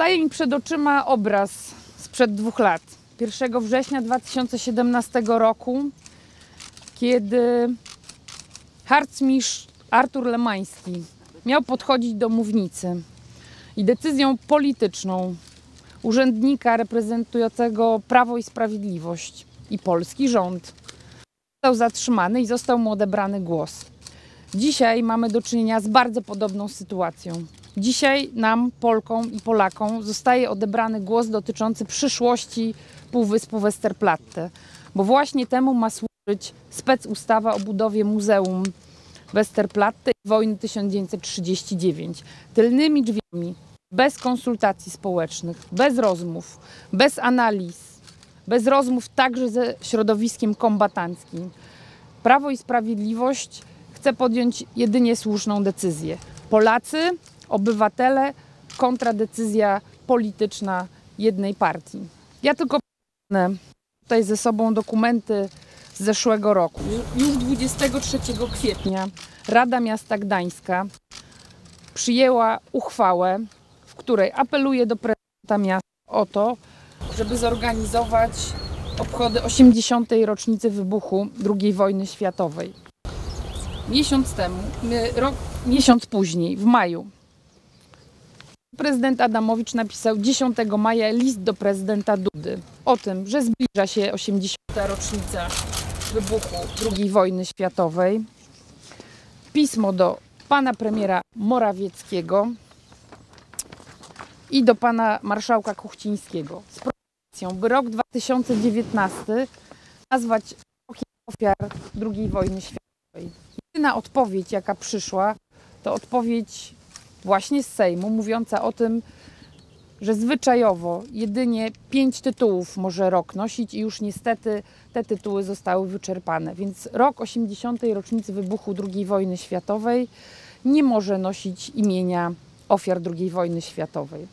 Staje mi przed oczyma obraz sprzed dwóch lat. 1 września 2017 roku, kiedy harcmistrz Artur Lemański miał podchodzić do mównicy i decyzją polityczną urzędnika reprezentującego Prawo i Sprawiedliwość i polski rząd został zatrzymany i został mu odebrany głos. Dzisiaj mamy do czynienia z bardzo podobną sytuacją. Dzisiaj nam, Polkom i Polakom, zostaje odebrany głos dotyczący przyszłości Półwyspu Westerplatte, bo właśnie temu ma służyć specustawa o budowie Muzeum Westerplatte i wojny 1939. Tylnymi drzwiami, bez konsultacji społecznych, bez rozmów, bez analiz, bez rozmów także ze środowiskiem kombatanckim. Prawo i Sprawiedliwość chce podjąć jedynie słuszną decyzję. Polacy, obywatele, kontradecyzja polityczna jednej partii. Ja tylko tutaj ze sobą dokumenty z zeszłego roku. Już 23 kwietnia Rada Miasta Gdańska przyjęła uchwałę, w której apeluje do prezydenta miasta o to, żeby zorganizować obchody 80. rocznicy wybuchu II wojny światowej. Miesiąc temu, rok, miesiąc później, w maju, prezydent Adamowicz napisał 10 maja list do prezydenta Dudy o tym, że zbliża się 80. rocznica wybuchu II wojny światowej. Pismo do pana premiera Morawieckiego i do pana marszałka Kuchcińskiego z propozycją, by rok 2019 nazwać rokiem ofiar II wojny światowej. Jedyna odpowiedź, jaka przyszła, to odpowiedź właśnie z Sejmu, mówiąca o tym, że zwyczajowo jedynie pięć tytułów może rok nosić i już niestety te tytuły zostały wyczerpane. Więc rok 80. rocznicy wybuchu II wojny światowej nie może nosić imienia ofiar II wojny światowej.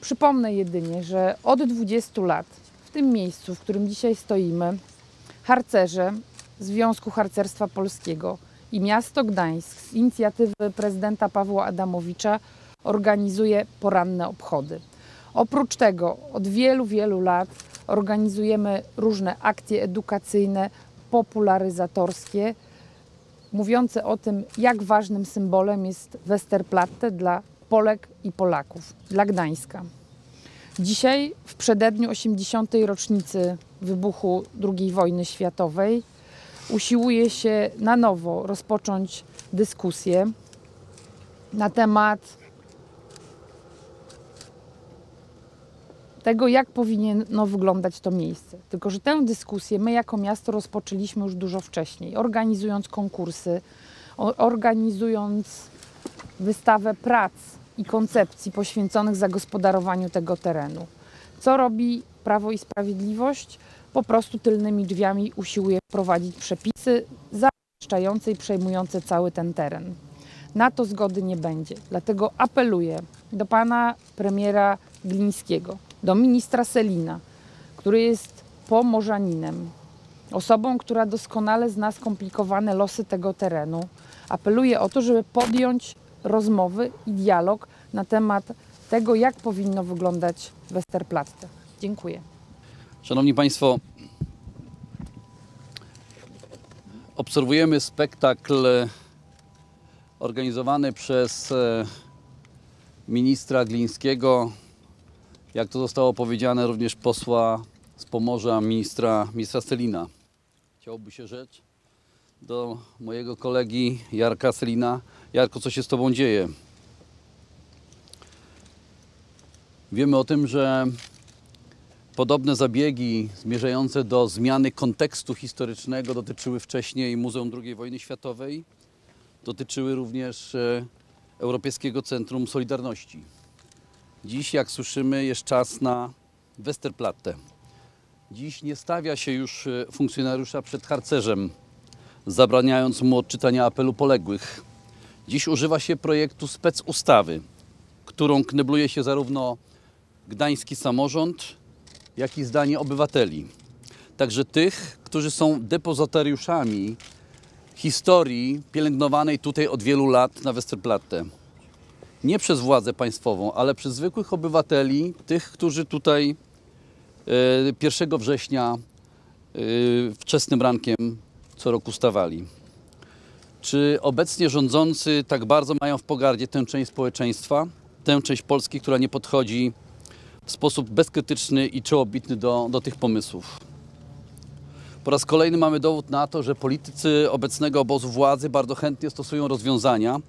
Przypomnę jedynie, że od 20 lat w tym miejscu, w którym dzisiaj stoimy, harcerze Związku Harcerstwa Polskiego i miasto Gdańsk z inicjatywy prezydenta Pawła Adamowicza organizuje poranne obchody. Oprócz tego od wielu, wielu lat organizujemy różne akcje edukacyjne, popularyzatorskie, mówiące o tym, jak ważnym symbolem jest Westerplatte dla Polek i Polaków, dla Gdańska. Dzisiaj, w przededniu 80. rocznicy wybuchu II wojny światowej, usiłuje się na nowo rozpocząć dyskusję na temat tego, jak powinno wyglądać to miejsce. Tylko, że tę dyskusję my jako miasto rozpoczęliśmy już dużo wcześniej, organizując konkursy, organizując wystawę prac i koncepcji poświęconych zagospodarowaniu tego terenu. Co robi Prawo i Sprawiedliwość? Po prostu tylnymi drzwiami usiłuje wprowadzić przepisy zamieszczające i przejmujące cały ten teren. Na to zgody nie będzie. Dlatego apeluję do pana premiera Glińskiego, do ministra Selina, który jest pomorzaninem, osobą, która doskonale zna skomplikowane losy tego terenu. Apeluję o to, żeby podjąć rozmowy i dialog na temat tego, jak powinno wyglądać Westerplatte. Dziękuję. Szanowni Państwo, obserwujemy spektakl organizowany przez e, ministra Glińskiego, jak to zostało powiedziane, również posła z Pomorza, ministra, ministra Selina. Chciałoby się rzecz do mojego kolegi Jarka Selina. Jarko, co się z Tobą dzieje? Wiemy o tym, że podobne zabiegi zmierzające do zmiany kontekstu historycznego dotyczyły wcześniej Muzeum II wojny światowej, dotyczyły również e, Europejskiego Centrum Solidarności. Dziś, jak słyszymy, jest czas na Westerplatte. Dziś nie stawia się już e, funkcjonariusza przed harcerzem, zabraniając mu odczytania apelu poległych. Dziś używa się projektu specustawy, którą knebluje się zarówno gdański samorząd, jak i zdanie obywateli. Także tych, którzy są depozytariuszami historii pielęgnowanej tutaj od wielu lat na Westerplatte. nie przez władzę państwową, ale przez zwykłych obywateli, tych, którzy tutaj e, 1 września e, wczesnym rankiem co roku stawali. Czy obecnie rządzący tak bardzo mają w pogardzie tę część społeczeństwa, tę część Polski, która nie podchodzi w sposób bezkrytyczny i czołobitny do, do tych pomysłów? Po raz kolejny mamy dowód na to, że politycy obecnego obozu władzy bardzo chętnie stosują rozwiązania,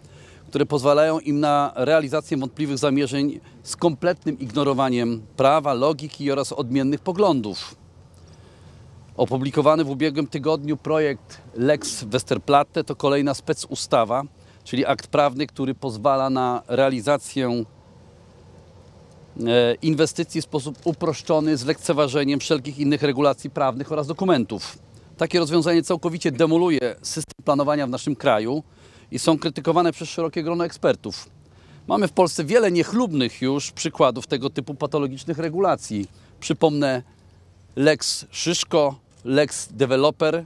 które pozwalają im na realizację wątpliwych zamierzeń z kompletnym ignorowaniem prawa, logiki oraz odmiennych poglądów. Opublikowany w ubiegłym tygodniu projekt Lex Westerplatte to kolejna specustawa, czyli akt prawny, który pozwala na realizację inwestycji w sposób uproszczony z lekceważeniem wszelkich innych regulacji prawnych oraz dokumentów. Takie rozwiązanie całkowicie demoluje system planowania w naszym kraju i są krytykowane przez szerokie grono ekspertów. Mamy w Polsce wiele niechlubnych już przykładów tego typu patologicznych regulacji. Przypomnę Lex Szyszko, Lex Developer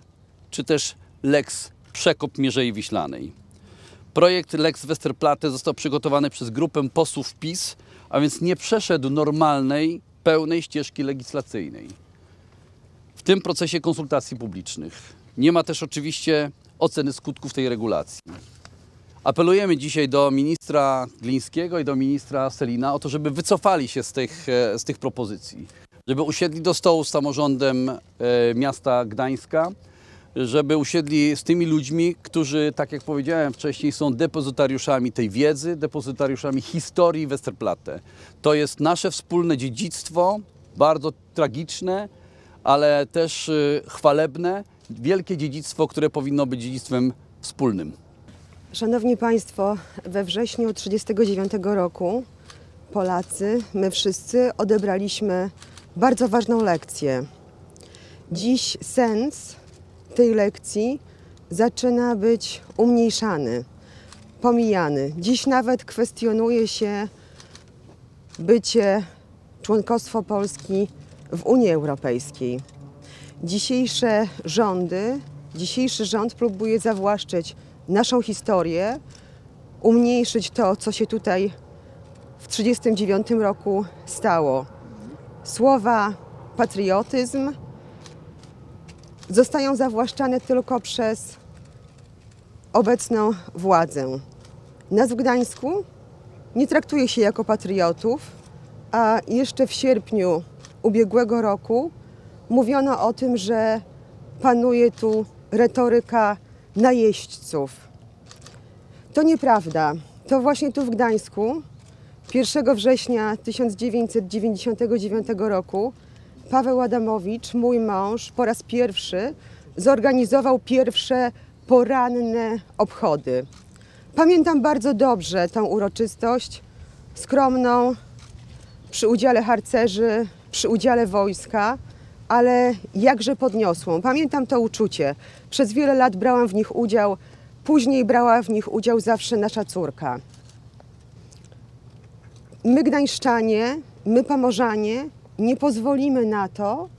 czy też Lex Przekop Mierzei Wiślanej. Projekt Lex Westerplatte został przygotowany przez grupę posłów PiS, a więc nie przeszedł normalnej, pełnej ścieżki legislacyjnej. W tym procesie konsultacji publicznych. Nie ma też oczywiście oceny skutków tej regulacji. Apelujemy dzisiaj do ministra Glińskiego i do ministra Selina o to, żeby wycofali się z tych, e, z tych propozycji, żeby usiedli do stołu z samorządem e, miasta Gdańska, żeby usiedli z tymi ludźmi, którzy, tak jak powiedziałem wcześniej, są depozytariuszami tej wiedzy, depozytariuszami historii Westerplatte. To jest nasze wspólne dziedzictwo, bardzo tragiczne, ale też y, chwalebne, wielkie dziedzictwo, które powinno być dziedzictwem wspólnym. Szanowni Państwo, we wrześniu 1939 roku Polacy, my wszyscy odebraliśmy bardzo ważną lekcję. Dziś sens tej lekcji zaczyna być umniejszany, pomijany. Dziś nawet kwestionuje się bycie, członkostwo Polski w Unii Europejskiej. Dzisiejsze rządy, dzisiejszy rząd próbuje zawłaszczyć naszą historię, umniejszyć to, co się tutaj w 1939 roku stało. Słowa patriotyzm zostają zawłaszczane tylko przez obecną władzę. Nas w Gdańsku nie traktuje się jako patriotów, a jeszcze w sierpniu ubiegłego roku mówiono o tym, że panuje tu retoryka najeźdźców. To nieprawda. To właśnie tu w Gdańsku 1 września 1999 roku Paweł Adamowicz, mój mąż, po raz pierwszy zorganizował pierwsze poranne obchody. Pamiętam bardzo dobrze tę uroczystość, skromną, przy udziale harcerzy, przy udziale wojska, ale jakże podniosłą. Pamiętam to uczucie. Przez wiele lat brałam w nich udział, później brała w nich udział zawsze nasza córka. My, Gdańszczanie, my, Pomorzanie, nie pozwolimy na to,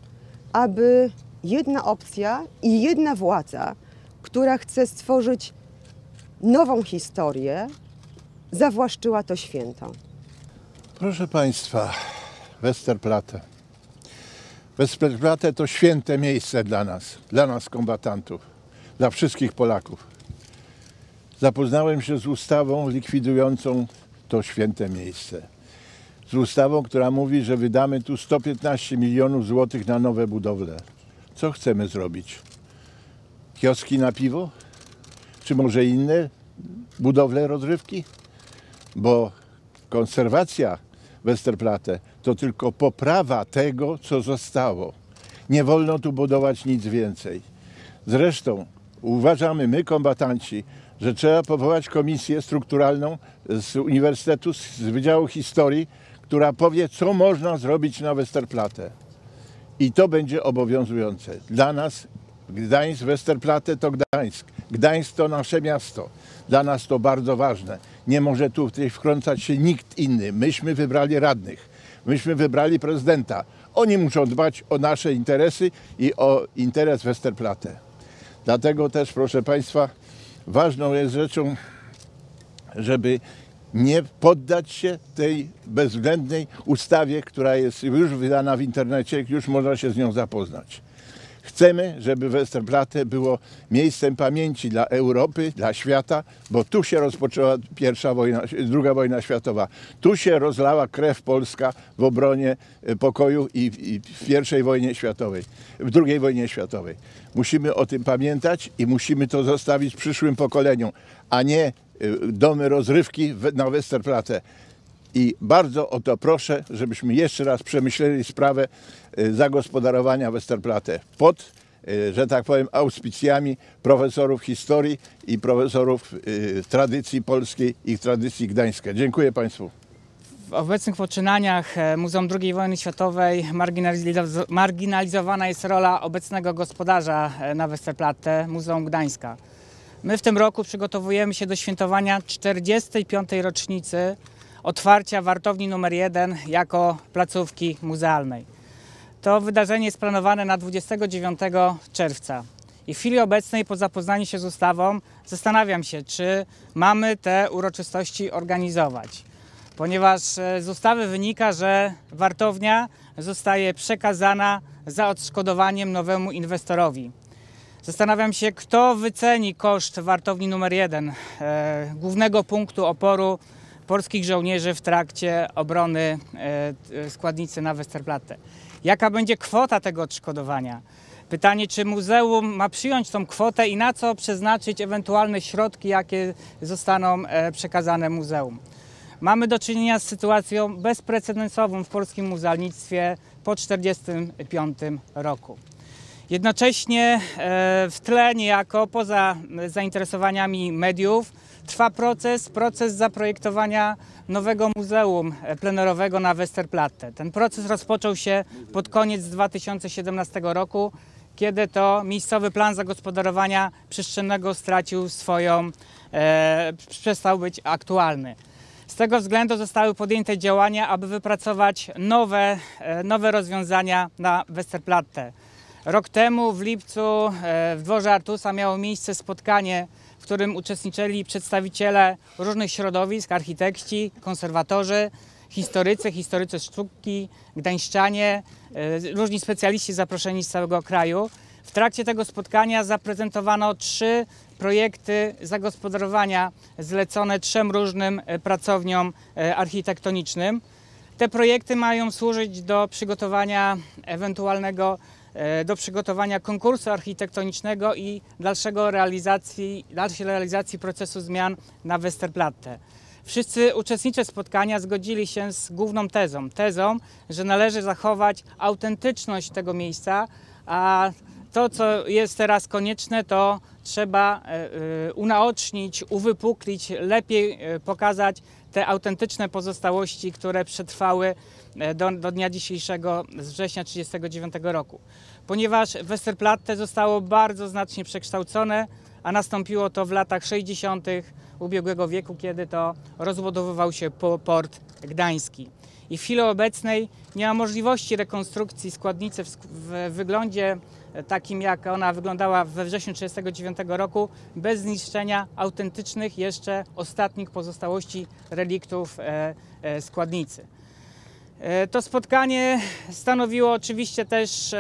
aby jedna opcja i jedna władza, która chce stworzyć nową historię, zawłaszczyła to święto. Proszę Państwa, Westerplatte. Westerplatte to święte miejsce dla nas, dla nas kombatantów, dla wszystkich Polaków. Zapoznałem się z ustawą likwidującą to święte miejsce. Z ustawą, która mówi, że wydamy tu 115 milionów złotych na nowe budowle. Co chcemy zrobić? Kioski na piwo? Czy może inne budowle rozrywki? Bo konserwacja Westerplatte to tylko poprawa tego, co zostało. Nie wolno tu budować nic więcej. Zresztą uważamy my, kombatanci, że trzeba powołać komisję strukturalną z Uniwersytetu, z Wydziału Historii, która powie, co można zrobić na Westerplatte. I to będzie obowiązujące. Dla nas Gdańsk, Westerplatte to Gdańsk. Gdańsk to nasze miasto. Dla nas to bardzo ważne. Nie może tu wkręcać się nikt inny. Myśmy wybrali radnych. Myśmy wybrali prezydenta. Oni muszą dbać o nasze interesy i o interes Westerplatte. Dlatego też, proszę Państwa, ważną jest rzeczą, żeby nie poddać się tej bezwzględnej ustawie, która jest już wydana w internecie, już można się z nią zapoznać. Chcemy, żeby Westerplatte było miejscem pamięci dla Europy, dla świata, bo tu się rozpoczęła pierwsza wojna, druga wojna światowa. Tu się rozlała krew polska w obronie e, pokoju i, i w pierwszej wojnie światowej, w drugiej wojnie światowej. Musimy o tym pamiętać i musimy to zostawić przyszłym pokoleniom, a nie domy rozrywki na Westerplatte. I bardzo o to proszę, żebyśmy jeszcze raz przemyśleli sprawę y, zagospodarowania Westerplatte pod, y, że tak powiem, auspicjami profesorów historii i profesorów y, tradycji polskiej i tradycji gdańskiej. Dziękuję Państwu. W obecnych poczynaniach e, Muzeum II wojny światowej marginalizo- marginalizowana jest rola obecnego gospodarza e, na Westerplatte, Muzeum Gdańska. My w tym roku przygotowujemy się do świętowania 45. rocznicy otwarcia wartowni numer 1 jako placówki muzealnej. To wydarzenie jest planowane na 29 czerwca. I w chwili obecnej, po zapoznaniu się z ustawą, zastanawiam się, czy mamy te uroczystości organizować. Ponieważ e, z ustawy wynika, że wartownia zostaje przekazana za odszkodowaniem nowemu inwestorowi. Zastanawiam się, kto wyceni koszt wartowni numer 1, e, głównego punktu oporu polskich żołnierzy w trakcie obrony e, t- składnicy na Westerplatte. Jaka będzie kwota tego odszkodowania? Pytanie, czy muzeum ma przyjąć tą kwotę i na co przeznaczyć ewentualne środki, jakie zostaną e, przekazane muzeum. Mamy do czynienia z sytuacją bezprecedensową w polskim muzealnictwie po 1945 roku. Jednocześnie e, w tle niejako poza zainteresowaniami mediów trwa proces, proces zaprojektowania nowego muzeum e, plenerowego na Westerplatte. Ten proces rozpoczął się pod koniec 2017 roku, kiedy to miejscowy plan zagospodarowania przestrzennego stracił swoją, e, przestał być aktualny. Z tego względu zostały podjęte działania, aby wypracować nowe, e, nowe rozwiązania na Westerplatte. Rok temu w lipcu e, w dworze Artusa miało miejsce spotkanie, w którym uczestniczyli przedstawiciele różnych środowisk, architekci, konserwatorzy, historycy, historycy sztuki, gdańszczanie, e, różni specjaliści zaproszeni z całego kraju. W trakcie tego spotkania zaprezentowano trzy projekty zagospodarowania zlecone trzem różnym e, pracowniom architektonicznym. Te projekty mają służyć do przygotowania ewentualnego do przygotowania konkursu architektonicznego i dalszego realizacji, dalszej realizacji procesu zmian na Westerplatte. Wszyscy uczestnicy spotkania zgodzili się z główną tezą, tezą, że należy zachować autentyczność tego miejsca, a to, co jest teraz konieczne, to trzeba e, e, unaocznić, uwypuklić, lepiej e, pokazać autentyczne pozostałości, które przetrwały e, do, do dnia dzisiejszego z września 1939 roku. Ponieważ Westerplatte zostało bardzo znacznie przekształcone, a nastąpiło to w latach 60. ubiegłego wieku, kiedy to rozbudowywał się po- port gdański. I w chwili obecnej nie ma możliwości rekonstrukcji składnicy w, wyglądzie e, takim, jak ona wyglądała we wrześniu 1939 roku, bez zniszczenia autentycznych jeszcze ostatnich pozostałości reliktów e, e, składnicy. To spotkanie stanowiło oczywiście też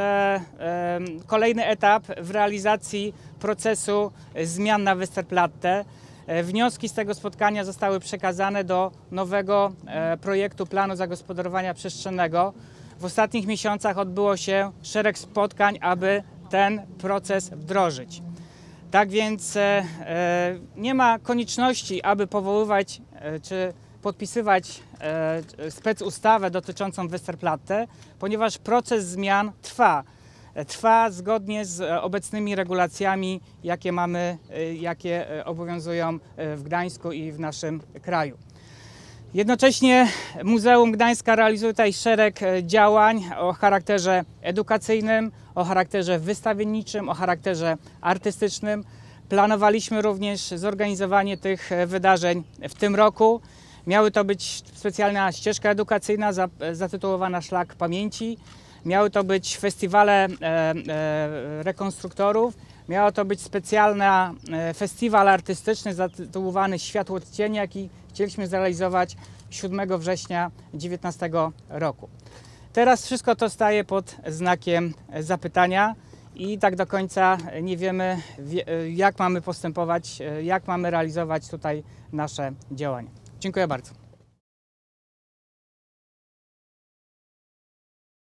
kolejny etap w realizacji procesu zmian na Westerplatte. E, Wnioski z tego spotkania zostały przekazane do nowego e, projektu planu zagospodarowania przestrzennego. W ostatnich miesiącach odbyło się szereg spotkań, aby ten proces wdrożyć. Tak więc e, nie ma konieczności, aby powoływać czy podpisywać specustawę dotyczącą Westerplatte, ponieważ proces zmian trwa. Trwa zgodnie z e, obecnymi regulacjami, jakie mamy, e, jakie e, obowiązują w Gdańsku i w naszym kraju. Jednocześnie Muzeum Gdańska realizuje tutaj szereg działań o charakterze edukacyjnym, o charakterze wystawienniczym, o charakterze artystycznym. Planowaliśmy również zorganizowanie tych wydarzeń w tym roku. Miały to być specjalna ścieżka edukacyjna za- zatytułowana Szlak Pamięci. Miały to być festiwale e, e, rekonstruktorów, Miało to być specjalny e, festiwal artystyczny zatytułowany Światło Cień, jaki chcieliśmy zrealizować 7 września 2019 roku. Teraz wszystko to staje pod znakiem zapytania i tak do końca nie wiemy, wie- jak mamy postępować, jak mamy realizować tutaj nasze działania. Dziękuję bardzo.